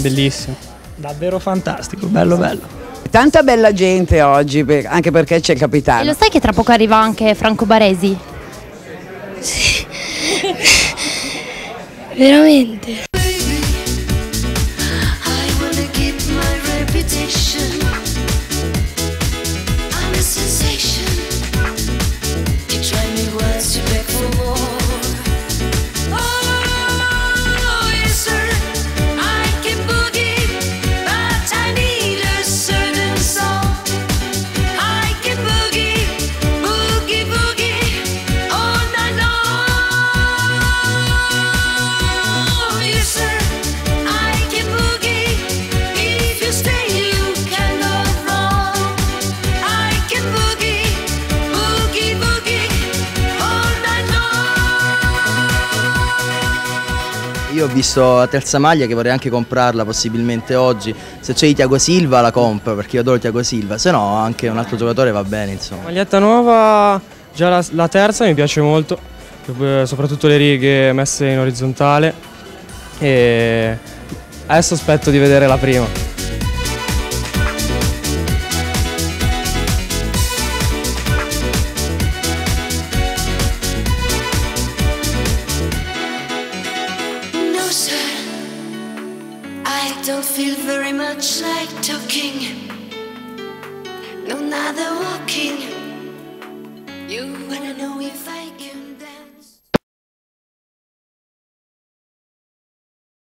bellissimo. Davvero fantastico, bello bello. Tanta bella gente oggi, per- anche perché c'è il E lo capitano. sai che tra poco arriva anche Franco Baresi? Veramente. Io ho visto la terza maglia che vorrei anche comprarla possibilmente oggi. Se c'è Tiago Silva la compro perché io adoro Tiago Silva, se no anche un altro giocatore va bene insomma. Maglietta nuova, già la, la terza mi piace molto, eh, soprattutto le righe messe in orizzontale. E adesso aspetto di vedere la prima. I don't feel very much like talking. No, neither walking. You wanna know if I